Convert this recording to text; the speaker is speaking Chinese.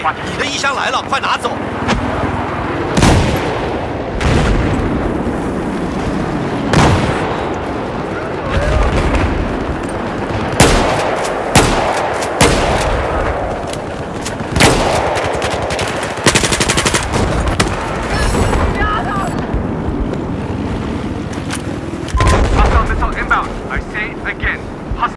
你的异箱来了，快拿走！I see。